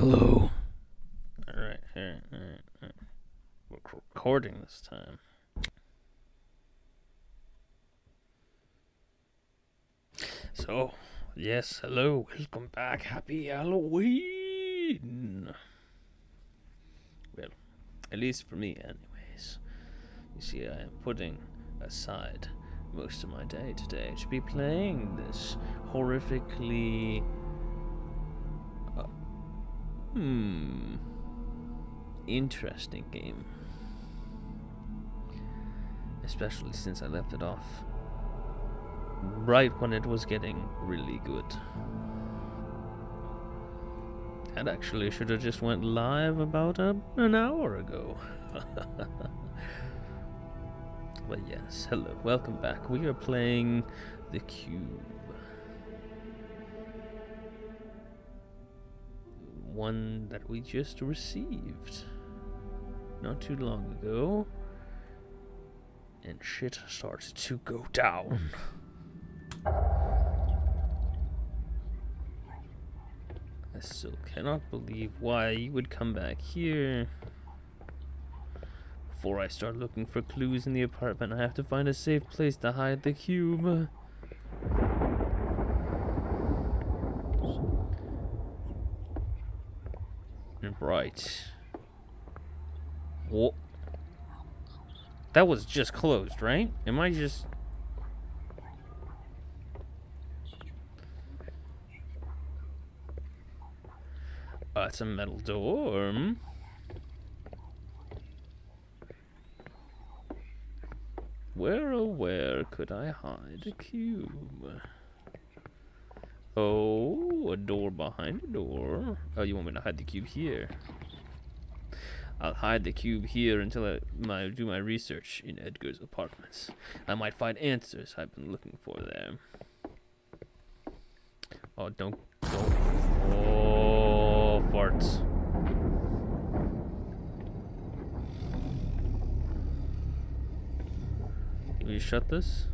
Hello. Alright, alright, alright, alright. We're recording this time. So, yes, hello, welcome back. Happy Halloween! Well, at least for me, anyways. You see, I am putting aside most of my day today to be playing this horrifically. Uh, hmm. Interesting game. Especially since I left it off right when it was getting really good. That actually should have just went live about a, an hour ago. but yes, hello, welcome back. We are playing The Cube. One that we just received not too long ago. And shit started to go down. I still cannot believe why you would come back here. Before I start looking for clues in the apartment, I have to find a safe place to hide the cube. Right. Whoa. That was just closed, right? Am I just... Uh, it's a metal door. hmm? Where oh where could I hide a cube? Oh, a door behind a door. Oh, you want me to hide the cube here? I'll hide the cube here until I my, do my research in Edgar's apartments. I might find answers I've been looking for there. Oh, don't, don't. Oh, farts. Can we shut this?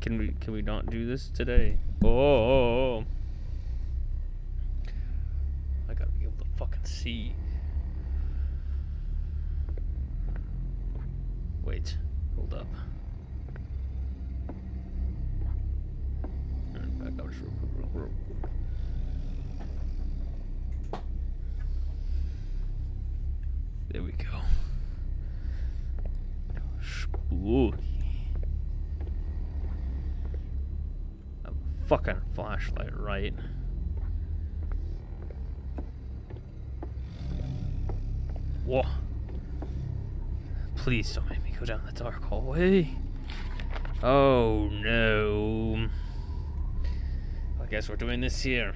Can we can we not do this today? Oh, oh, oh, oh, I gotta be able to fucking see. Wait, hold up. There we go. Spooky. A fucking flashlight, right? Whoa. Please don't make me go down the dark hallway. Oh no. I guess we're doing this here.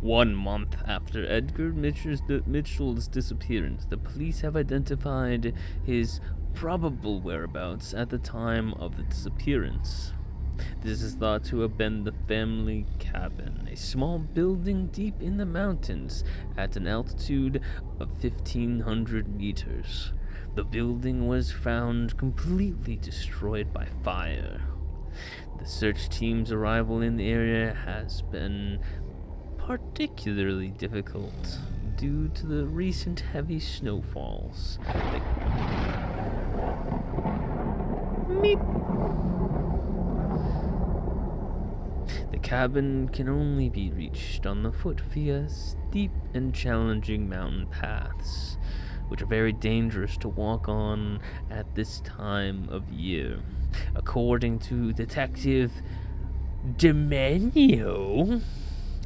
One month after Edgar Mitchell's, Mitchell's disappearance, the police have identified his probable whereabouts at the time of the disappearance. This is thought to have been the family cabin, a small building deep in the mountains at an altitude of 1500 meters. The building was found completely destroyed by fire. The search team's arrival in the area has been particularly difficult due to the recent heavy snowfalls. Meep. Cabin can only be reached on the foot via steep and challenging mountain paths, which are very dangerous to walk on at this time of year. According to Detective Demenio,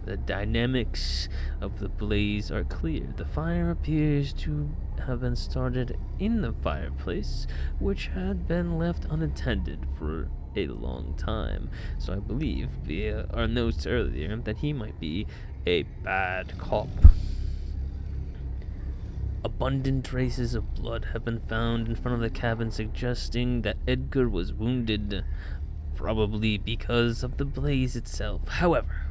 the dynamics of the blaze are clear. The fire appears to have been started in the fireplace, which had been left unattended for a long time. So I believe, via our notes earlier, that he might be a bad cop. Abundant traces of blood have been found in front of the cabin, suggesting that Edgar was wounded, probably because of the blaze itself. However,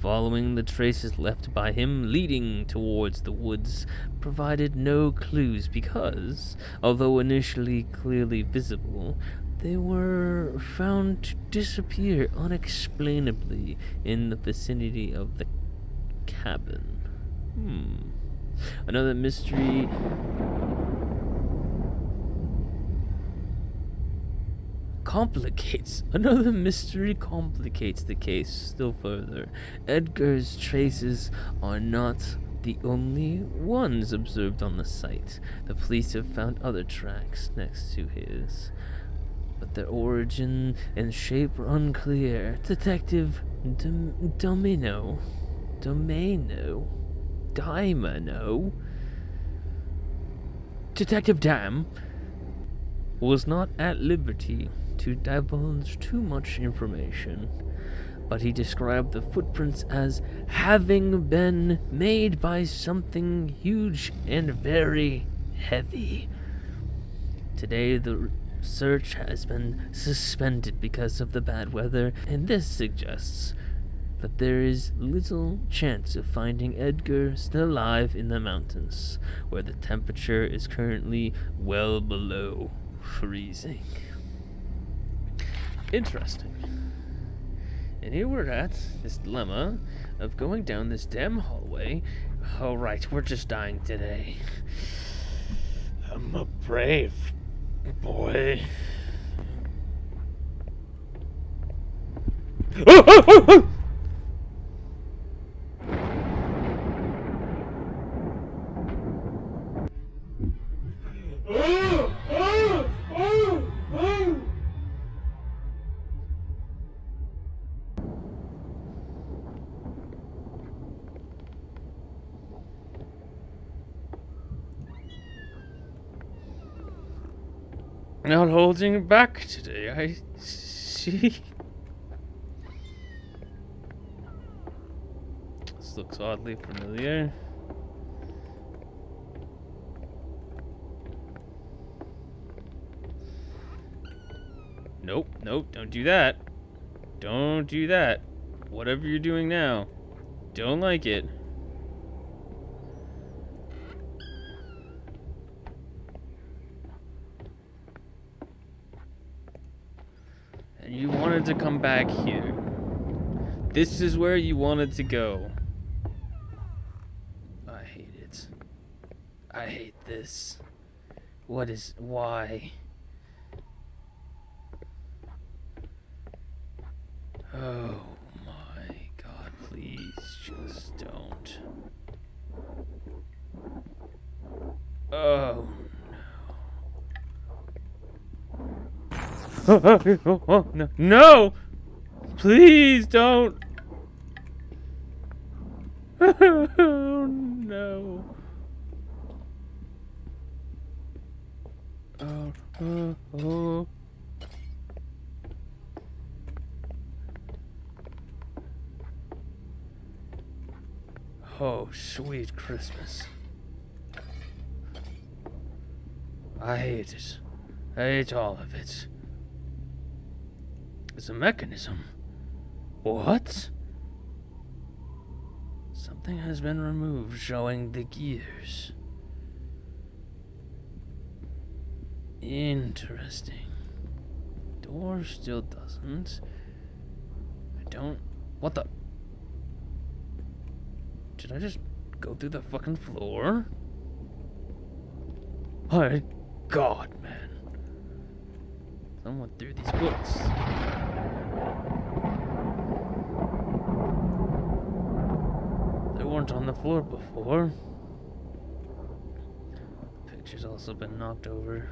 Following the traces left by him leading towards the woods provided no clues because, although initially clearly visible, they were found to disappear unexplainably in the vicinity of the cabin. Hmm. Another mystery complicates another mystery complicates the case still further. Edgar's traces are not the only ones observed on the site. The police have found other tracks next to his, but their origin and shape are unclear. Detective Dom- Domino, Domino, Dimano, Detective Dam was not at liberty to divulge too much information, but he described the footprints as having been made by something huge and very heavy. Today, the search has been suspended because of the bad weather, and this suggests that there is little chance of finding Edgar still alive in the mountains, where the temperature is currently well below freezing. Interesting. And here we're at this dilemma of going down this damn hallway. Oh, right, we're just dying today. I'm a brave boy. Oh, oh, oh, oh! Not holding back today, I see. This looks oddly familiar. Nope, nope, don't do that. Don't do that. Whatever you're doing now. Don't like it. And you wanted to come back here. This is where you wanted to go. I hate it. I hate this. What is... why? Oh my god, please just don't. Oh no. Please don't! oh no. Oh, oh, oh. Oh, sweet Christmas. I hate it. I hate all of it. It's a mechanism. What? Something has been removed showing the gears. Interesting. Door still doesn't. I don't. What the? Did I just go through the fucking floor? My god, man. Someone threw these books. They weren't on the floor before. The picture's also been knocked over.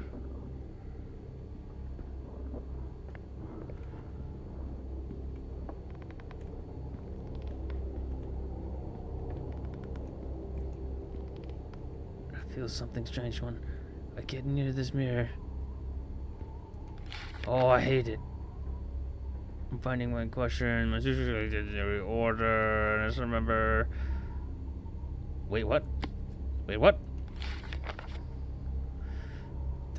I feel something strange when I get near this mirror. Oh, I hate it. I'm finding my question. My sister did order. And I just remember. Wait, what? Wait, what?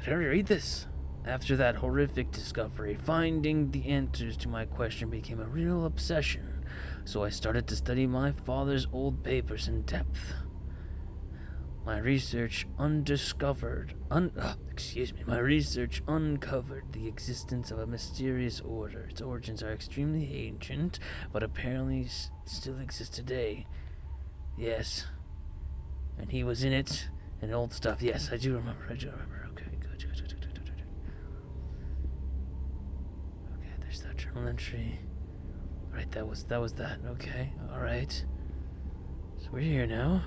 Did I read this? After that horrific discovery, finding the answers to my question became a real obsession. So I started to study my father's old papers in depth. My research undiscovered, un, uh, excuse me, my research uncovered the existence of a mysterious order. Its origins are extremely ancient, but apparently still exist today. Yes. And he was in it, and old stuff. Yes, I do remember. I do remember. Okay, good, good, good, good, good, good. Okay, there's that journal entry. Right, that was that was that. Okay, all right. So we're here now.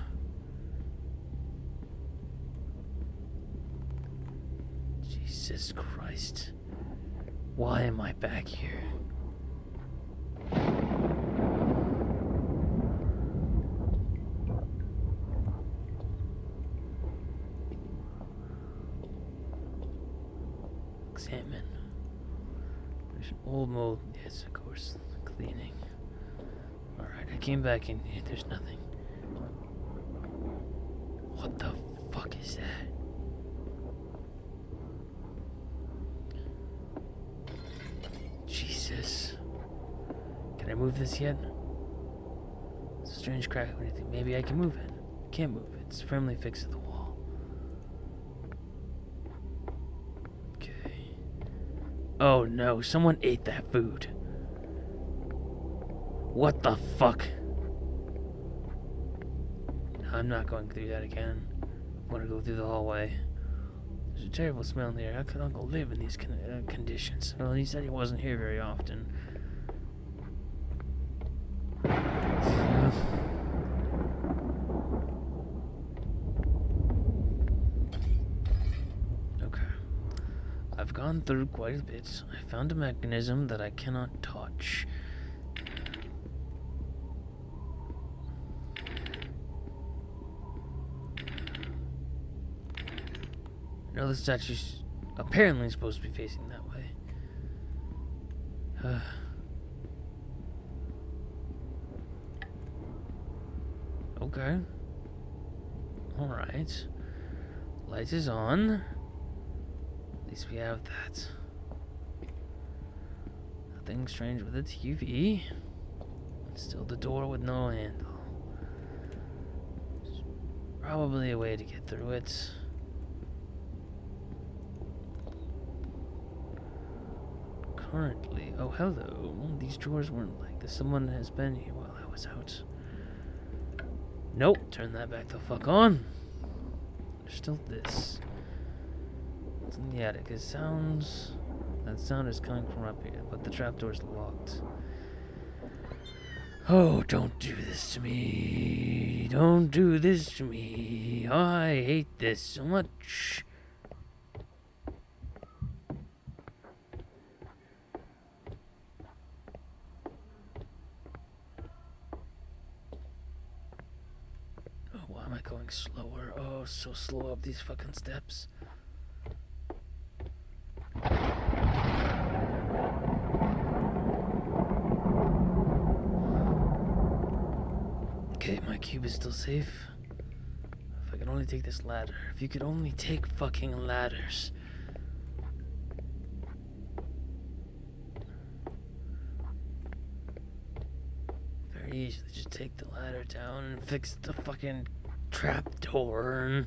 Jesus Christ. Why am I back here? Examine. There's old mold. Yes, of course. Cleaning. Alright, I came back in here. There's nothing. What the fuck is that? Jesus. Can I move this yet? It's a strange crack. You think? Maybe I can move it. Can't move it. It's firmly fixed to the wall. Okay. Oh no, someone ate that food. What the fuck? I'm not going through that again. I'm gonna go through the hallway. There's a terrible smell in the air. How could Uncle live in these con- uh, conditions? Well, he said he wasn't here very often. Okay. I've through quite a bit. I found a mechanism that I cannot touch. I know the statue's apparently supposed to be facing that way. Uh, okay. Alright. Light is on. Least we have that. Nothing strange with the TV. Still the door with no handle. There's probably a way to get through it. Currently, oh hello. These drawers weren't like this. Someone has been here while I was out. Nope, turn that back the fuck on. There's still this. In the attic. It sounds. That sound is coming from up here, but the trapdoor's locked. Oh, don't do this to me. Don't do this to me. I hate this so much. Oh, why am I going slower? Oh, so slow up these fucking steps. Okay, my cube is still safe. If I could only take this ladder. If you could only take fucking ladders. Very easily just take the ladder down and fix the fucking trap door and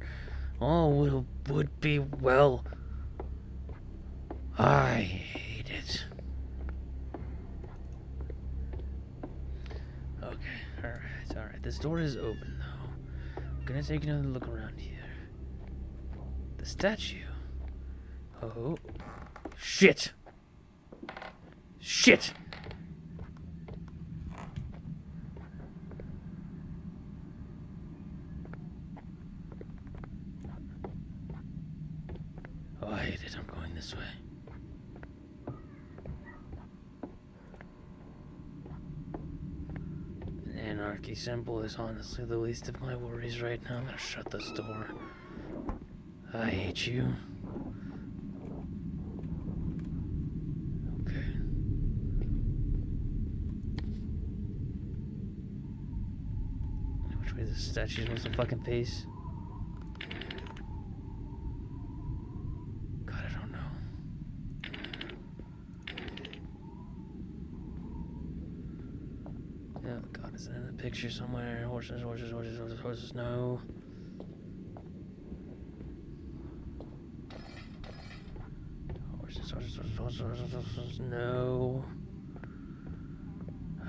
all will, would be well. I hate it. Okay, alright, alright. This door is open though. I'm gonna take another look around here. The statue. Oh. Shit! Shit! Oh, I hate it. I'm going this way. An anarchy symbol is honestly the least of my worries right now. I'm gonna shut this door. I hate you. Okay. Which way the statue supposed to fucking face? picture somewhere. Horses, horses, horses, horses, horses. No. Horses, horses, horses, horses, horses, horses. No.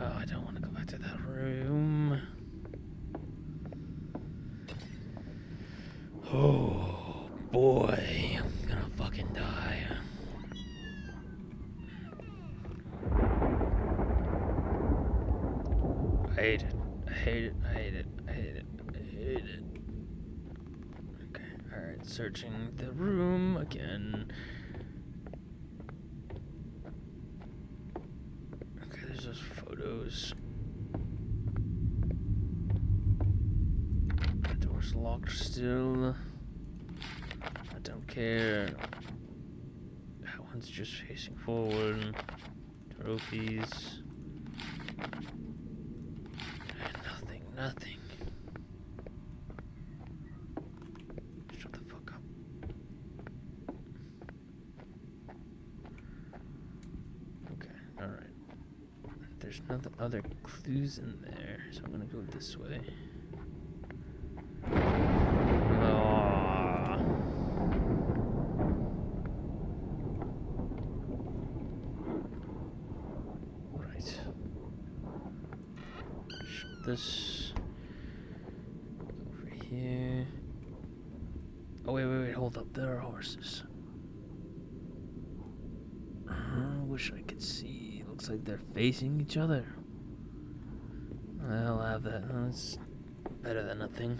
Oh, I don't want to go back to that room. The room again. Okay, there's those photos. The door's locked still. I don't care. That one's just facing forward. Trophies. Nothing, nothing. Shut the fuck up. Okay, alright. No other clues in there, so I'm gonna go this way. Ah. Right. Shut this over here. Oh wait, wait, wait! Hold up. There are horses. I wish I could see. Looks like they're facing each other. I'll have that. That's better than nothing.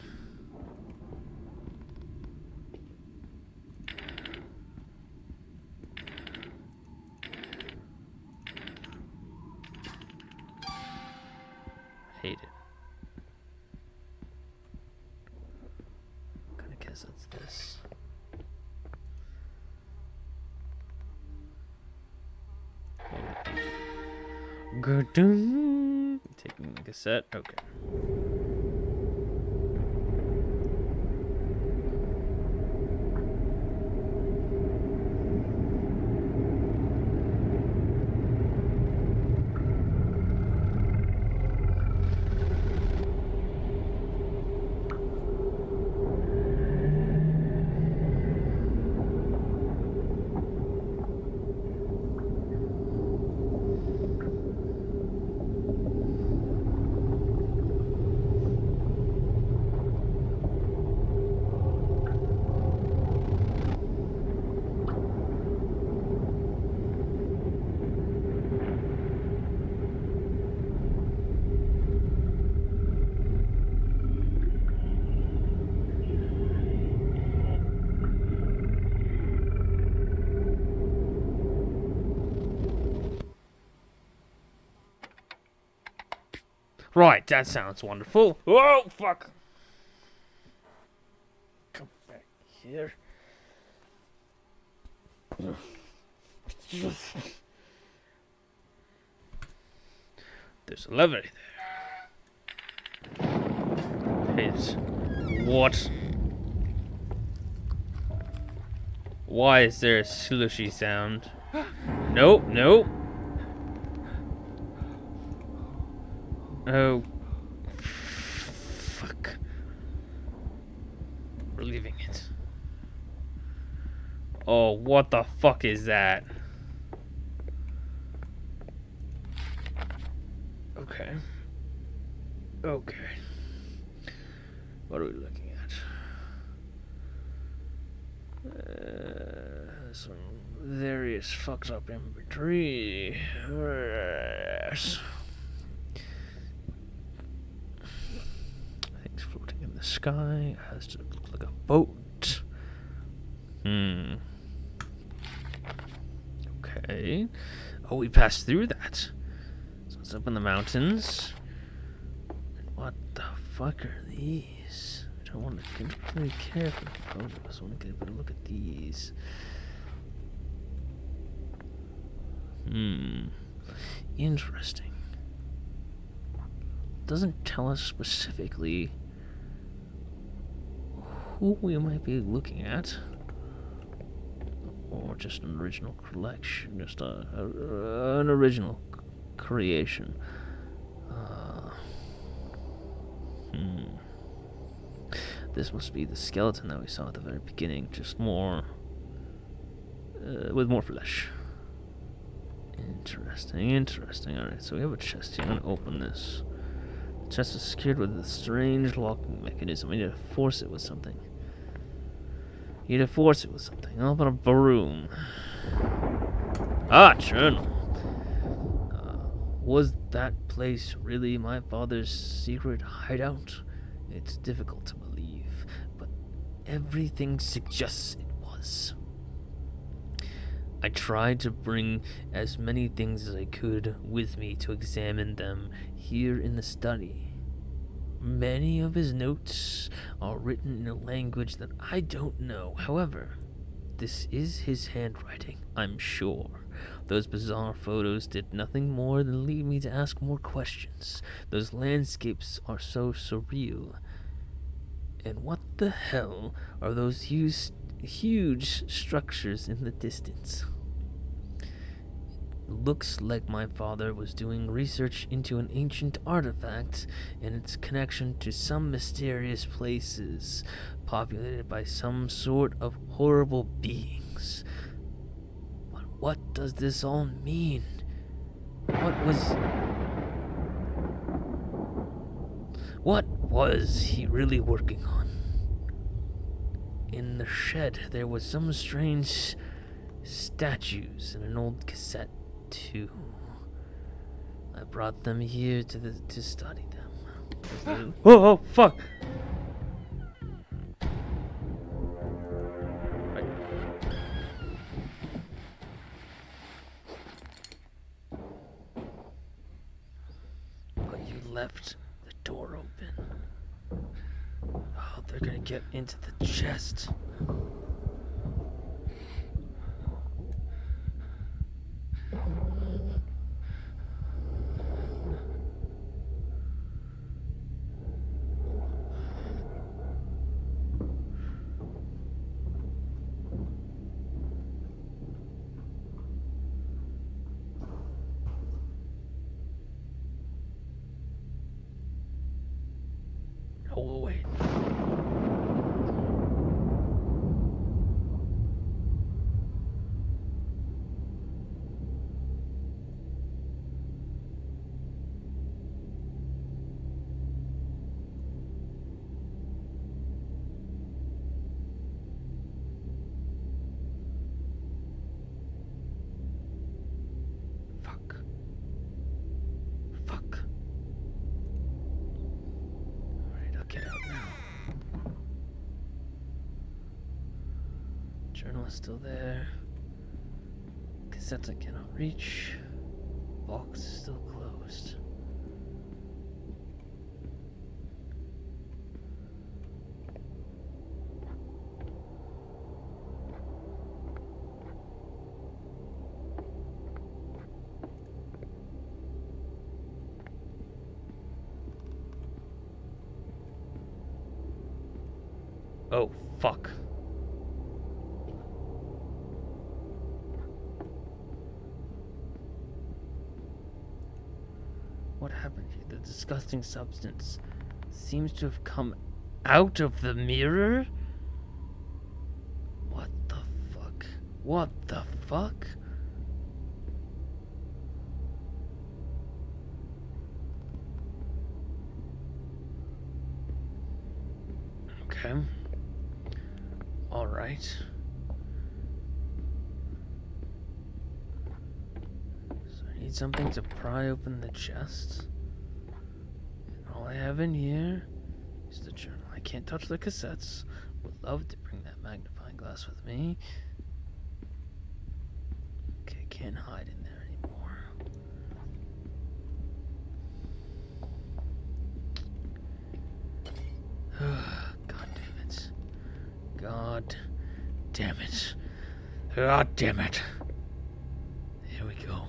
Cassette. Okay. Right, that sounds wonderful. Oh, fuck. Come back here. There's a lever there. What? Why is there a slushy sound? Nope, nope. Oh. Fuck. We're leaving it. Oh, what the fuck is that? Okay. Okay. What are we looking at? Uh, some various fucked up imagery. Yes. Things floating in the sky. Has to look like a boat. Hmm. Okay. Oh, we passed through that. So it's up in the mountains. What the fuck are these? I don't want to very careful photos. I want to get a better look at these. Hmm. Interesting. Doesn't tell us specifically who we might be looking at. Or just an original collection, just a, a an original creation. Uh, hmm. This must be the skeleton that we saw at the very beginning, just more uh, with more flesh. Interesting, interesting. Alright, so we have a chest here. I'm gonna open this. The chest is secured with a strange locking mechanism. We need to force it with something. You need to force it with something. How about a broom? Ah, journal. Uh, was that place really my father's secret hideout? It's difficult to believe, but everything suggests it was. I tried to bring as many things as I could with me to examine them here in the study. Many of his notes are written in a language that I don't know. However, this is his handwriting, I'm sure. Those bizarre photos did nothing more than lead me to ask more questions. Those landscapes are so surreal. And what the hell are those huge, huge structures in the distance? Looks like my father was doing research into an ancient artifact and its connection to some mysterious places populated by some sort of horrible beings. But what does this all mean? What was. What was he really working on? In the shed, there was some strange statues and an old cassette too. I brought them here to the, to study them. oh, oh, fuck! Still there. Cassettes I cannot reach. Box is still closed. Oh, fuck. What happened here? The disgusting substance seems to have come out of the mirror? What the fuck? What the fuck? Okay. All right. So I need something to pry open the chest. In here is the journal. I can't touch the cassettes. Would love to bring that magnifying glass with me. Okay, can't hide in there anymore. God damn it. God damn it. God damn it. Here we go.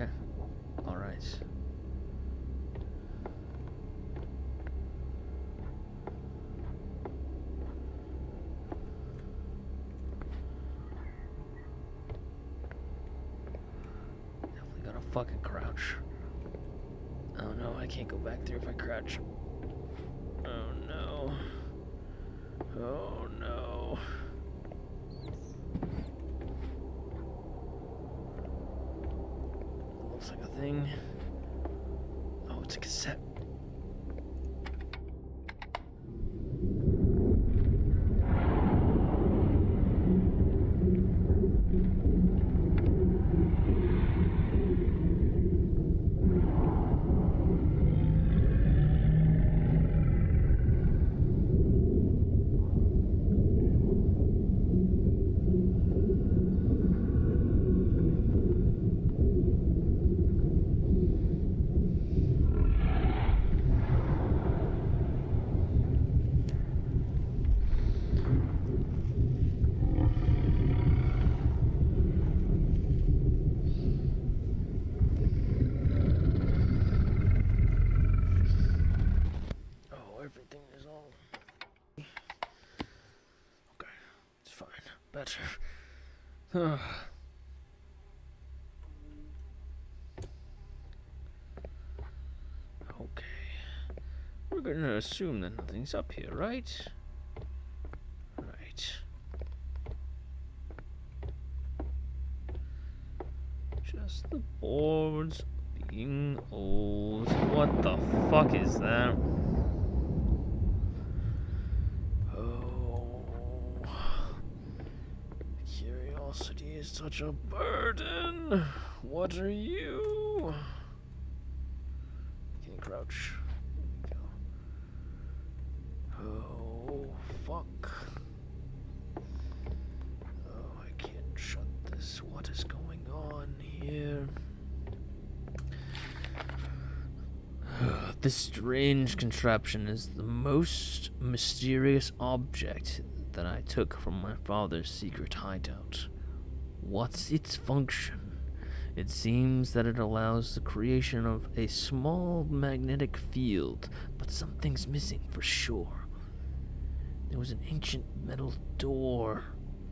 Okay. All right. Definitely gotta fucking crouch. Oh no, I can't go back there if I crouch. Uh, Oh no. Looks like a thing. Oh, it's a cassette. Oh, everything is all. Okay, it's fine. Better. Okay. We're gonna assume that nothing's up here, right? Right. Just the boards being old. What the fuck is that? Oh, curiosity is such a burden. What are you? Can you crouch? Oh, fuck. Oh, I can't shut this. What is going on here? This strange contraption is the most mysterious object that I took from my father's secret hideout. What's its function? It seems that it allows the creation of a small magnetic field, but something's missing for sure. There was an ancient metal door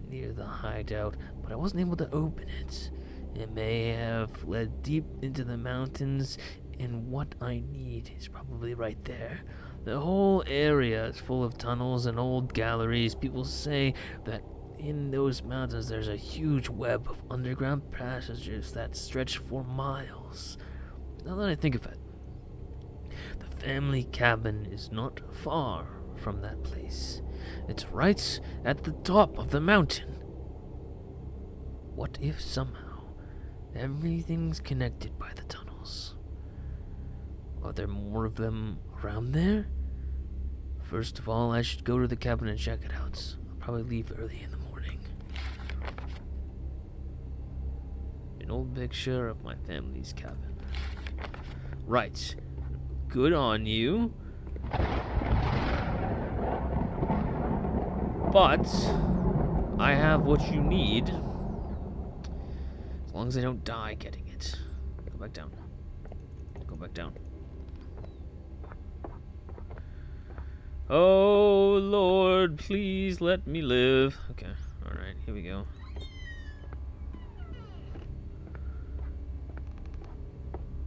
near the hideout, but I wasn't able to open it. It may have led deep into the mountains and what I need is probably right there. The whole area is full of tunnels and old galleries. People say that in those mountains there's a huge web of underground passages that stretch for miles. Now that I think of it, the family cabin is not far from that place. It's right at the top of the mountain. What if somehow everything's connected by the tunnels? Are there more of them around there? First of all, I should go to the cabin and check it out. I'll probably leave early in the An old picture of my family's cabin. Right. Good on you. But I have what you need. As long as I don't die getting it. Go back down. Go back down. Oh Lord, please let me live. Okay, alright, here we go.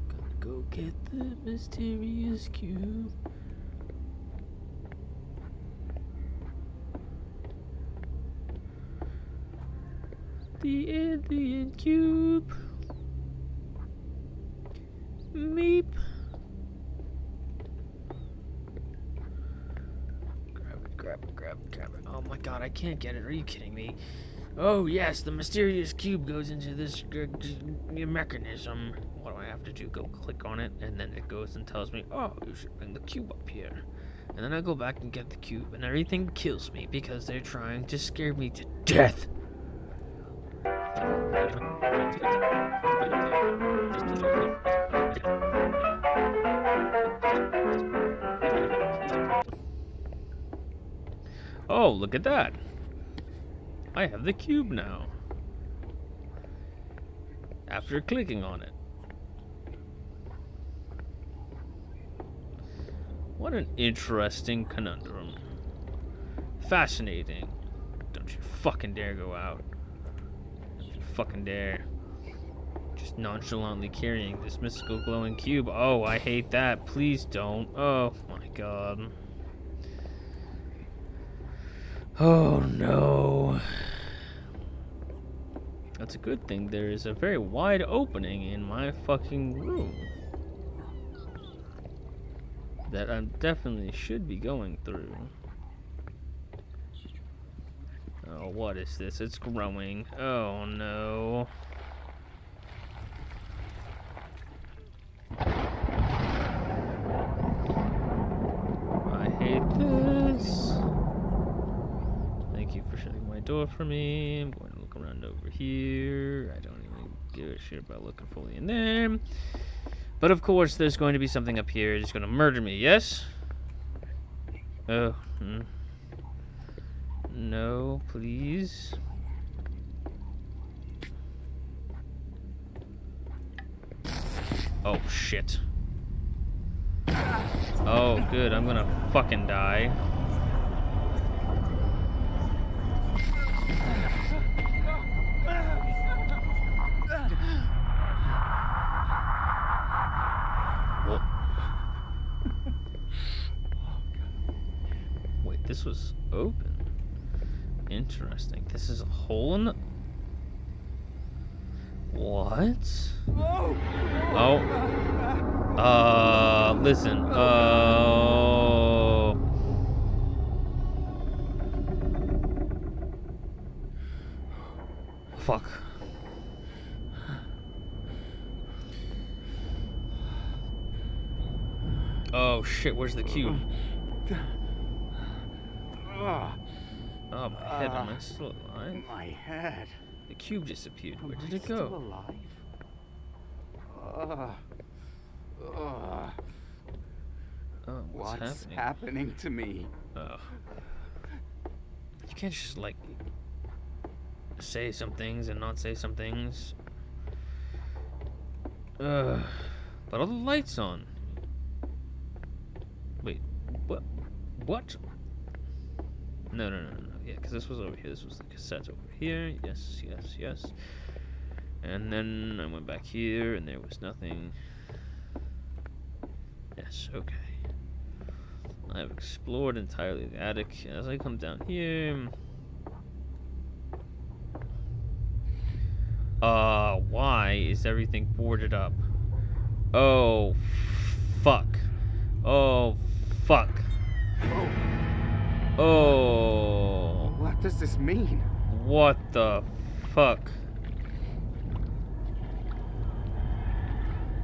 Gonna go get the mysterious cube. The alien cube. Meep. Grab it, grab it, grab it, grab it. Oh my god, I can't get it. Are you kidding me? Oh yes, the mysterious cube goes into this g- mechanism. What do I have to do? Go click on it, and then it goes and tells me, oh, you should bring the cube up here. And then I go back and get the cube, and everything kills me because they're trying to scare me to death. Oh, look at that. I have the cube now. After clicking on it. What an interesting conundrum. Fascinating. Don't you fucking dare go out. Don't you fucking dare. Just nonchalantly carrying this mystical glowing cube. Oh, I hate that. Please don't. Oh my god. Oh no. That's a good thing there is a very wide opening in my fucking room. That I definitely should be going through. Oh, what is this? It's growing. Oh no. I hate this. Thank you for shutting my door for me. I'm going to look around over here. I don't even give a shit about looking fully in there. But of course, there's going to be something up here. It's going to murder me, yes? Oh, hmm. No, please. Oh, shit. Oh, good. I'm gonna fucking die. Wha- Wait, this was open. Interesting. This is a hole in the... What? Oh. Uh, listen. Uh. Fuck. Oh shit, where's the cube? Ugh, Oh, my head, am I Ah. still alive? my head. The cube disappeared. Where Am did I it still go? alive? Ugh. Ugh. Oh, what's, What's happening? happening to me? Oh. You can't just like say some things and not say some things. Ugh. But all the lights on. Wait, what? What? No, no, no, no. Yeah, because this was over here. This was the cassette over here. Yes, yes, yes. And then I went back here, and there was nothing. Yes, okay. I have explored entirely the attic. As I come down here. Uh, why is everything boarded up? Oh, fuck. Oh, fuck. Oh, Oh, what does this mean? what the fuck?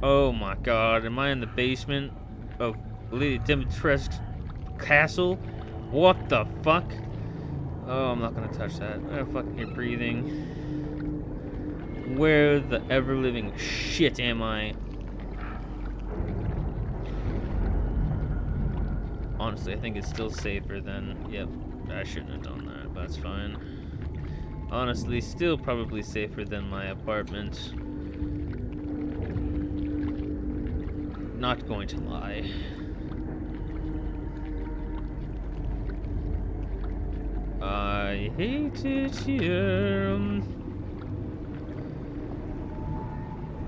Oh my god, am I in the basement of Lady Dimitrescu's castle? What the fuck? Oh, I'm not gonna touch that. I'm fucking hear breathing. Where the ever living shit am I? Honestly, I think it's still safer than. Yep, I shouldn't have done that, but that's fine. Honestly, still probably safer than my apartment. Not going to lie. I hate it here. Um,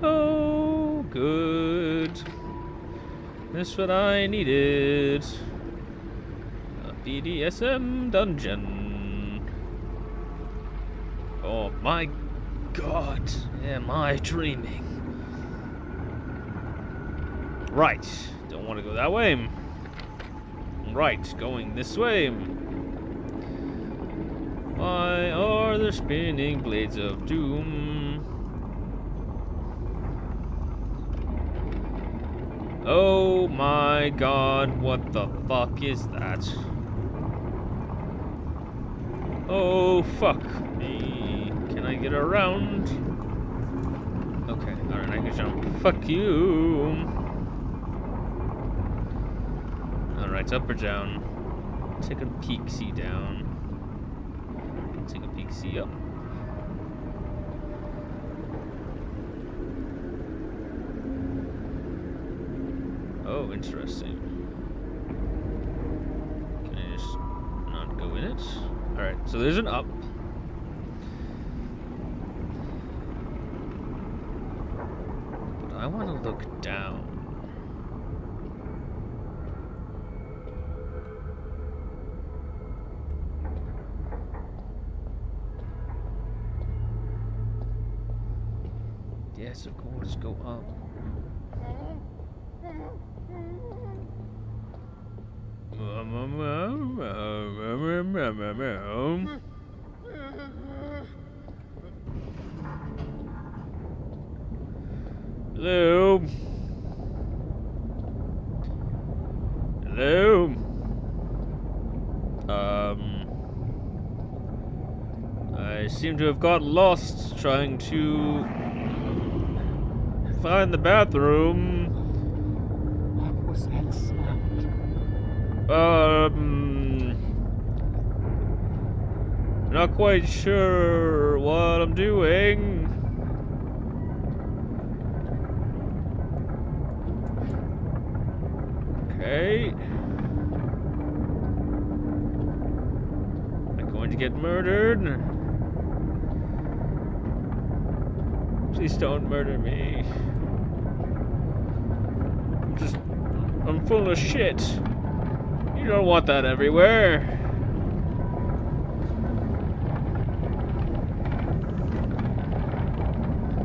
oh, good. That's what I needed. A BDSM dungeon. Oh my god, am I dreaming? Right, don't want to go that way. Right, going this way. Why are there spinning blades of doom? Oh my god, what the fuck is that? Oh fuck me. Can I get around? Okay, alright, I can jump. Fuck you. Alright, up or down? Take a peek, see down. Take a peek, see up. Oh, interesting. Alright, so there's an up. But I want to look down. Yes, of course, go up. To have got lost trying to find the bathroom. What was that sound? Um. Not quite sure what I'm doing. Okay. Am I going to get murdered? Please don't murder me. I'm just. I'm full of shit. You don't want that everywhere.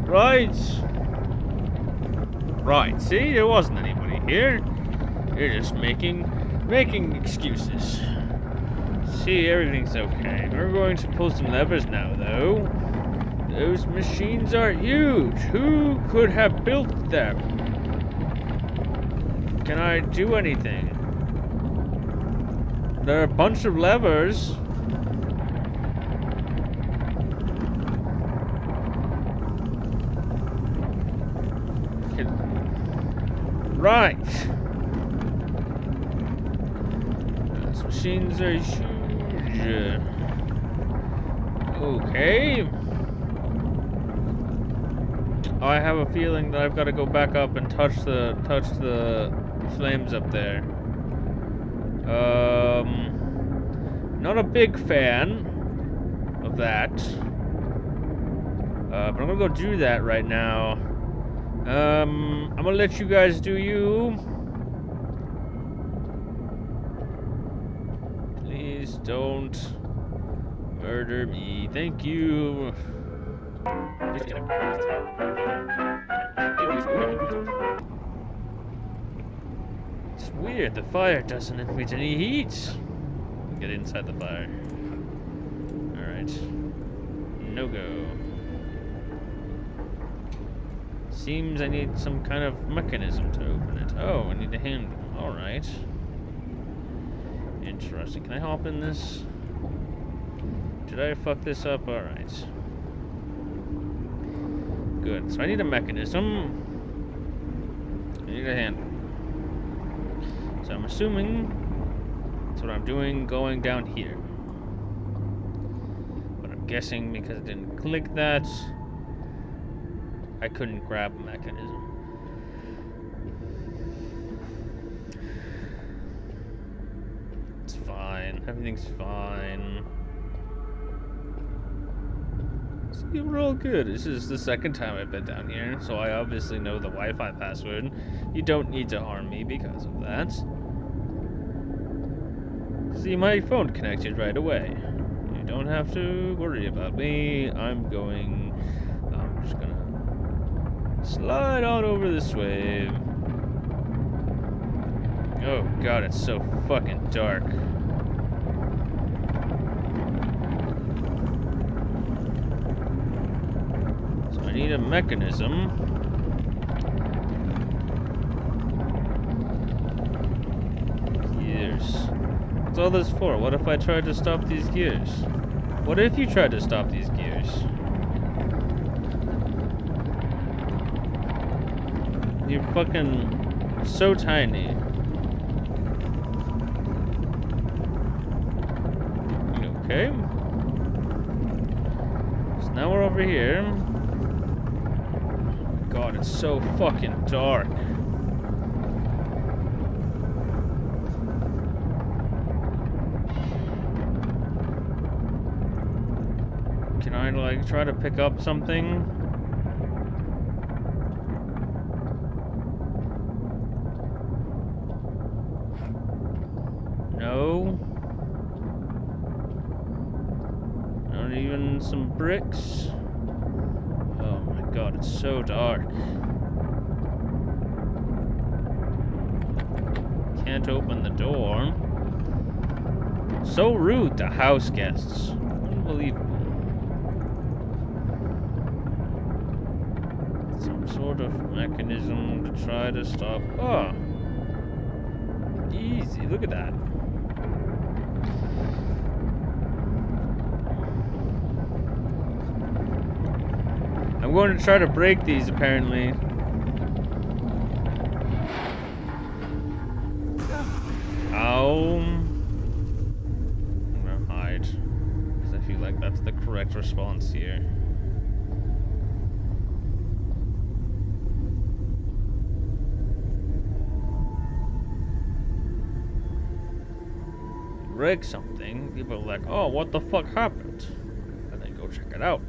Right. Right, see, there wasn't anybody here. You're just making making excuses. See, everything's okay. We're going to pull some levers now, though. Those machines are huge. Who could have built them? Can I do anything? There are a bunch of levers. Right. Those machines are huge. Okay. I have a feeling that I've got to go back up and touch the touch the flames up there. Um, not a big fan of that. Uh, but I'm gonna go do that right now. Um, I'm gonna let you guys do you. Please don't murder me. Thank you. It's weird, the fire doesn't emit any heat. Get inside the fire. Alright. No go. Seems I need some kind of mechanism to open it. Oh, I need a handle. Alright. Interesting. Can I hop in this? Did I fuck this up? Alright. Good. So I need a mechanism. I need a handle. So I'm assuming that's what I'm doing going down here. But I'm guessing because I didn't click that, I couldn't grab a mechanism. It's fine. Everything's fine. See, we're all good. This is the second time I've been down here, so I obviously know the Wi-Fi password. You don't need to harm me because of that. See, my phone connected right away. You don't have to worry about me. I'm going... I'm just gonna slide on over this way. Oh god, it's so fucking dark. So I need a mechanism. Gears. What's all this for? What if I tried to stop these gears? What if you tried to stop these gears? You're fucking so tiny. Okay. So now we're over here. God, it's so fucking dark. Can I like try to pick up something? No. Not even some bricks. Oh my god, it's so dark. Can't open the door. So rude to house guests. Unbelievable. Some sort of mechanism to try to stop. Oh! Easy, look at that. I'm going to try to break these apparently. Ow. I'm gonna hide. Because I feel like that's the correct response here. Break something, people are like, oh, what the fuck happened? And then go check it out.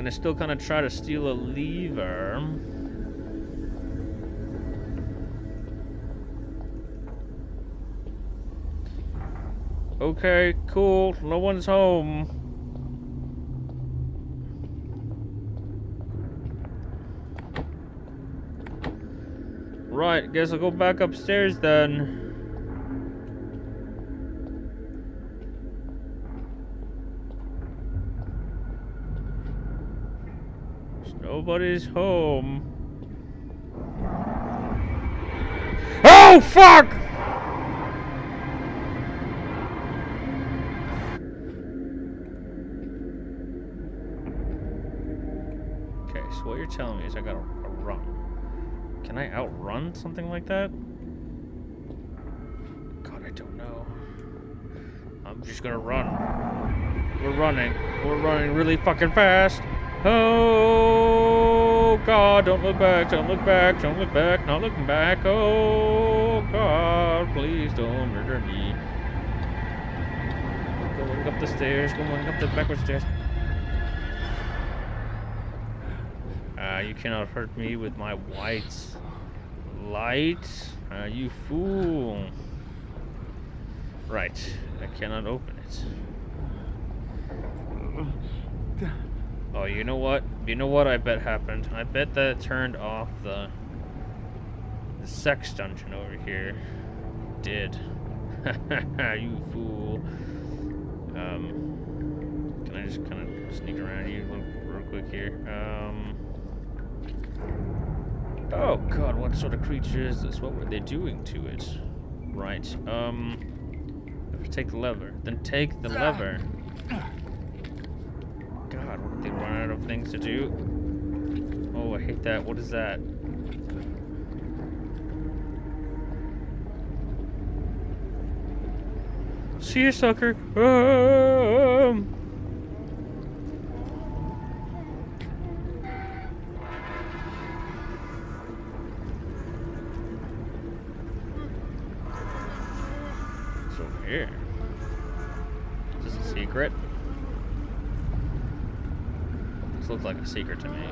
Gonna still kind of try to steal a lever. Okay, cool. No one's home. Right, guess I'll go back upstairs then. Nobody's home. Oh, fuck! Okay, so what you're telling me is I gotta run. Can I outrun something like that? God, I don't know. I'm just gonna run. We're running. We're running really fucking fast. Oh God, don't look back, don't look back, don't look back, not looking back. Oh God, please don't murder me. Going up the stairs, going up the backward stairs. Ah, you cannot hurt me with my white light. Ah, you fool. Right, I cannot open it. Oh, you know what? You know what I bet happened? I bet that it turned off the the sex dungeon over here. Did. you fool. Um, can I just kind of sneak around you real quick here? Um. Oh god, what sort of creature is this? What were they doing to it? Right. Um. Take the lever, then take the lever. They run out of things to do? Oh, I hate that. What is that? See you, sucker. Um. What's over here? Is this a secret? This looks like a secret to me.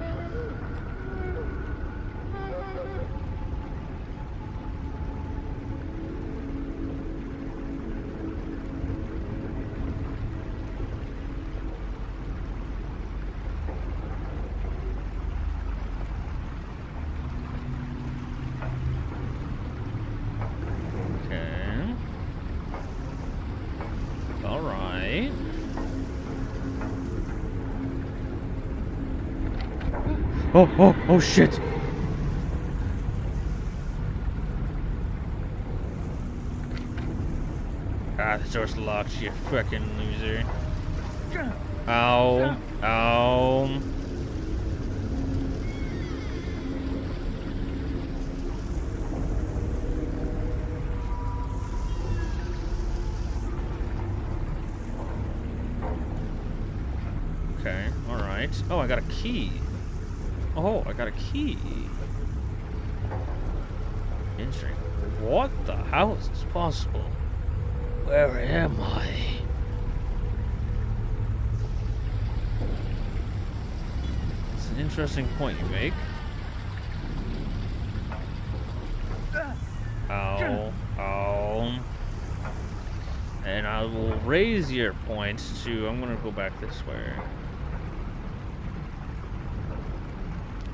Okay. All right. Oh, oh, oh shit. Ah, the door's locked, you fucking loser. Ow. Ow. Okay, alright. Oh, I got a key. Oh, I got a key. Interesting. What the hell is this possible? Where am I? It's an interesting point you make. Ow. Ow. And I will raise your point to... I'm going to go back this way.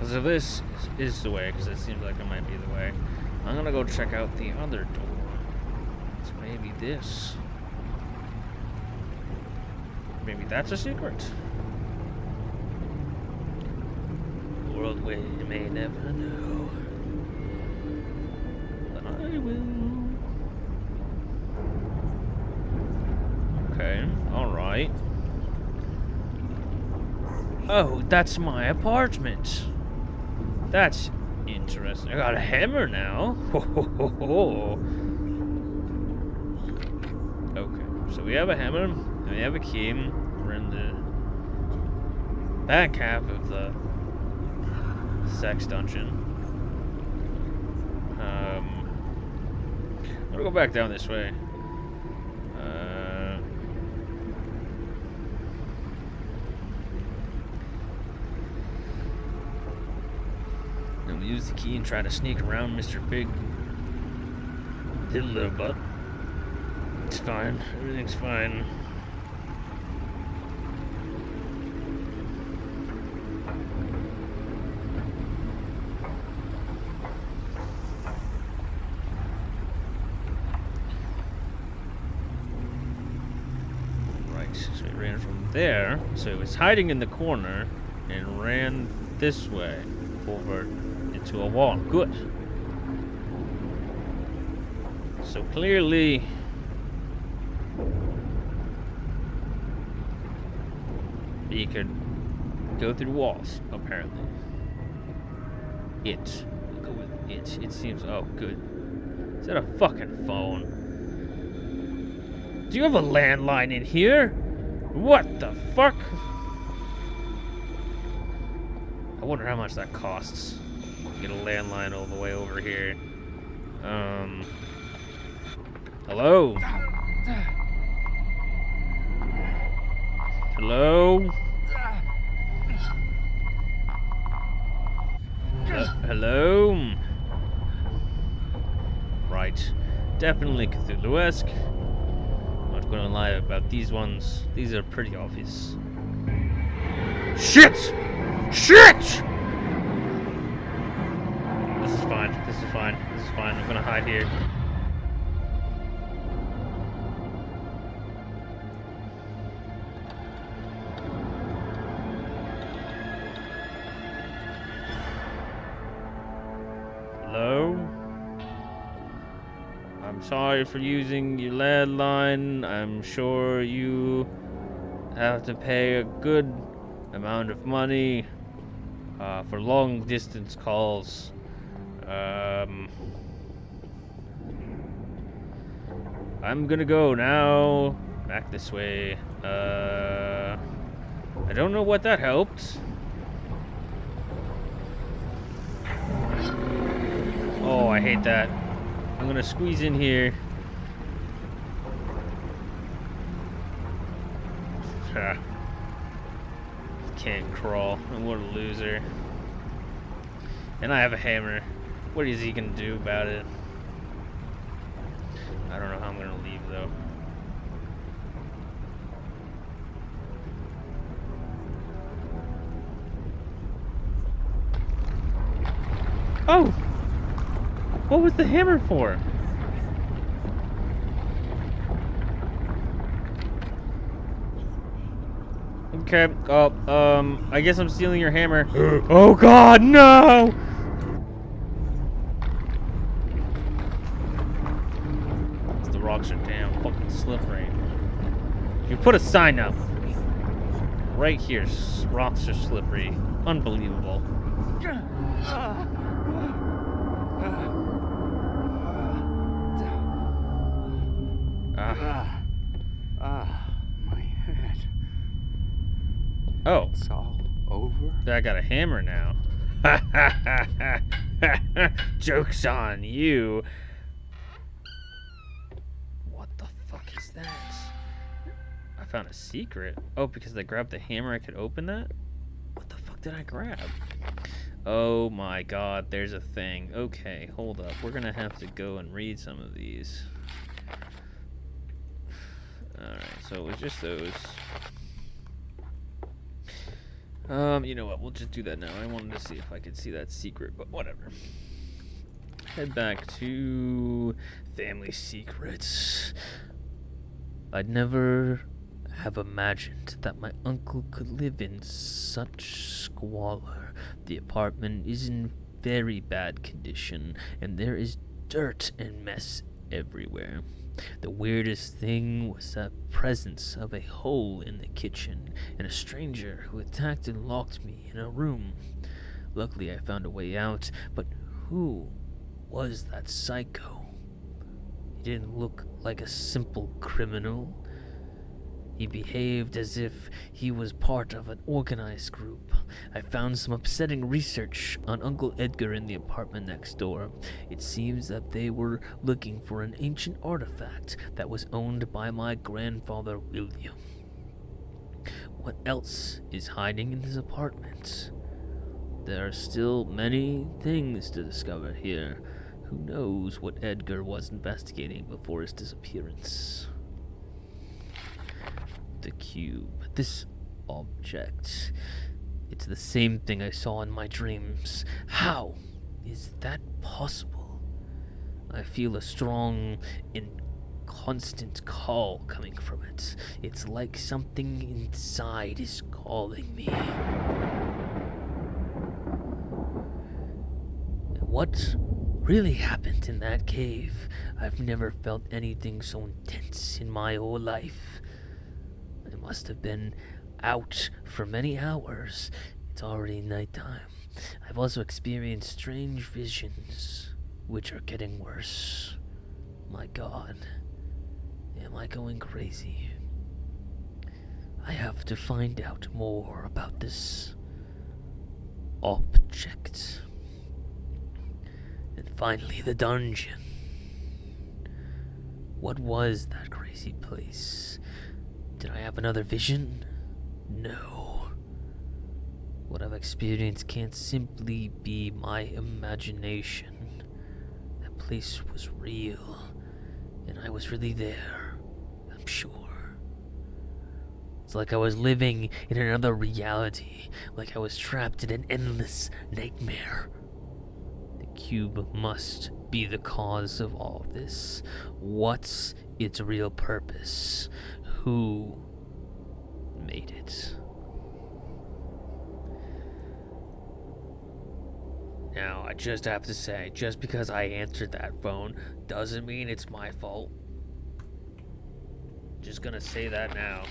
Because if this is the way, because it seems like it might be the way, I'm going to go check out the other door. It's maybe this. Maybe that's a secret. World we may never know. But I will. Okay, alright. Oh, that's my apartment. That's interesting. I got a hammer now. okay, so we have a hammer, and we have a key. We're in the back half of the sex dungeon. Um, I'm gonna go back down this way. Uh, I'm gonna use the key and try to sneak around Mr. Big Diddler Butt. It's fine. Everything's fine. There. So he was hiding in the corner and ran this way over into a wall. Good. So clearly he could go through walls, apparently. It. Go with it. It seems oh good. Is that a fucking phone? Do you have a landline in here? What the fuck? I wonder how much that costs. Get a landline all the way over here. Um. Hello? Hello? Uh, hello? Right. Definitely Cthulhu-esque. Not gonna lie about these ones. These are pretty obvious. Shit! Shit! This is fine. This is fine. I'm gonna hide here. Hello? I'm sorry for using your landline. I'm sure you have to pay a good amount of money uh, for long distance calls. Um, I'm gonna go now. Back this way. Uh, I don't know what that helped. Oh, I hate that. I'm gonna squeeze in here. Can't crawl. What a loser. And I have a hammer. What is he gonna do about it? I don't know how I'm gonna leave though. Oh! What was the hammer for? Okay, oh, um, I guess I'm stealing your hammer. oh god, no! The rocks are damn fucking slippery. You put a sign up. Right here, rocks are slippery. Unbelievable. Ah, Ah, my head. oh, It's all over. I got a hammer now. Joke's on you. What the fuck is that? Found a secret. Oh, because I grabbed the hammer, I could open that? What the fuck did I grab? Oh my god, there's a thing. Okay, hold up. We're gonna have to go and read some of these. Alright, so it was just those. Um, you know what? We'll just do that now. I wanted to see if I could see that secret, but whatever. Head back to family secrets. I'd never have imagined that my uncle could live in such squalor. The apartment is in very bad condition, and there is dirt and mess everywhere. The weirdest thing was the presence of a hole in the kitchen and a stranger who attacked and locked me in a room. Luckily, I found a way out, but who was that psycho? He didn't look like a simple criminal. He behaved as if he was part of an organized group. I found some upsetting research on Uncle Edgar in the apartment next door. It seems that they were looking for an ancient artifact that was owned by my grandfather William. What else is hiding in his apartment? There are still many things to discover here. Who knows what Edgar was investigating before his disappearance? The cube, this object. It's the same thing I saw in my dreams. How is that possible? I feel a strong and constant call coming from it. It's like something inside is calling me. What really happened in that cave? I've never felt anything so intense in my whole life. Must have been out for many hours. It's already nighttime. I've also experienced strange visions, which are getting worse. My god, am I going crazy? I have to find out more about this object. And finally, the dungeon. What was that crazy place? Did I have another vision? No. What I've experienced can't simply be my imagination. That place was real, and I was really there, I'm sure. It's like I was living in another reality, like I was trapped in an endless nightmare. The cube must be the cause of all this. What's its real purpose? Who made it. Now, I just have to say, just because I answered that phone doesn't mean it's my fault. Just gonna say that now.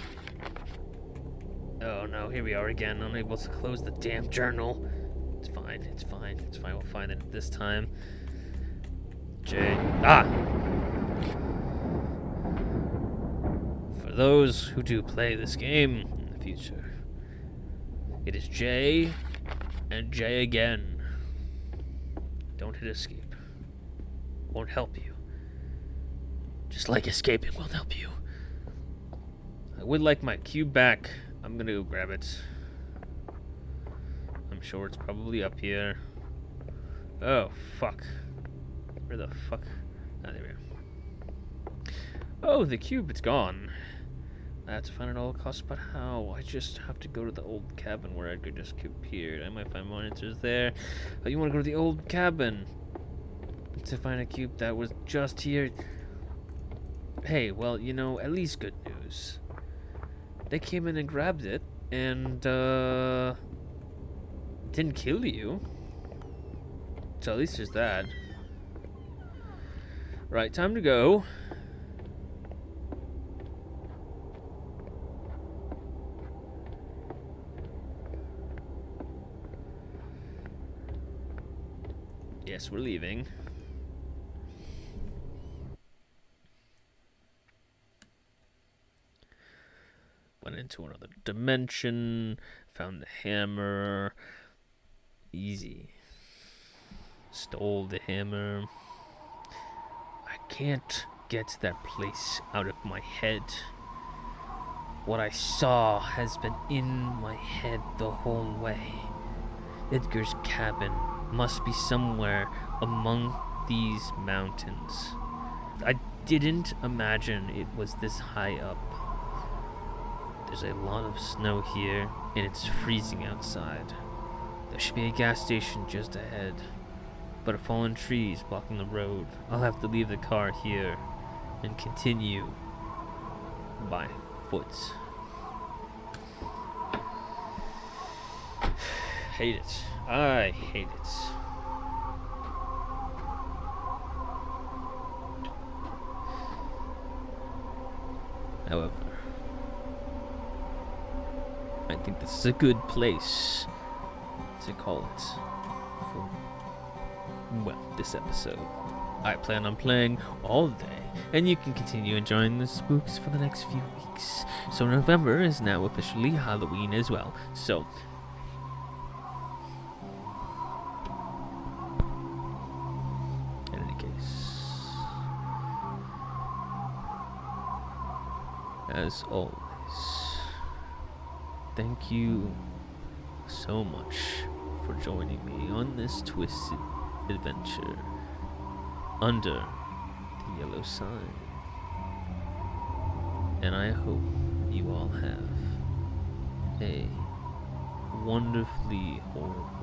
Oh no, here we are again, unable to close the damn journal. It's fine, it's fine, it's fine, we'll find it this time. J. Ah! Those who do play this game in the future. It is J and J again. Don't hit escape. Won't help you. Just like escaping won't help you. I would like my cube back. I'm gonna go grab it. I'm sure it's probably up here. Oh, fuck. Where the fuck? Ah, there we. Oh, the cube, it's gone. I have to find at all costs, but how? I just have to go to the old cabin where Edgar just appeared. I might find monitors there. Oh, you want to go to the old cabin to find a cube that was just here? Hey, well, you know, at least good news. They came in and grabbed it, and, uh, didn't kill you. So at least there's that. Right, time to go. Yes, we're leaving. Went into another dimension, found the hammer. Easy. Stole the hammer. I can't get that place out of my head. What I saw has been in my head the whole way. Edgar's cabin must be somewhere among these mountains. I didn't imagine it was this high up. There's a lot of snow here, and it's freezing outside. There should be a gas station just ahead, but a fallen tree is blocking the road. I'll have to leave the car here and continue by foot. Hate it. I hate it. However, I think this is a good place to call it for, well, this episode. I plan on playing all day, and you can continue enjoying the spooks for the next few weeks. So, November is now officially Halloween as well. So, as always, thank you so much for joining me on this twisted adventure under the yellow sign. And I hope you all have a wonderfully horrible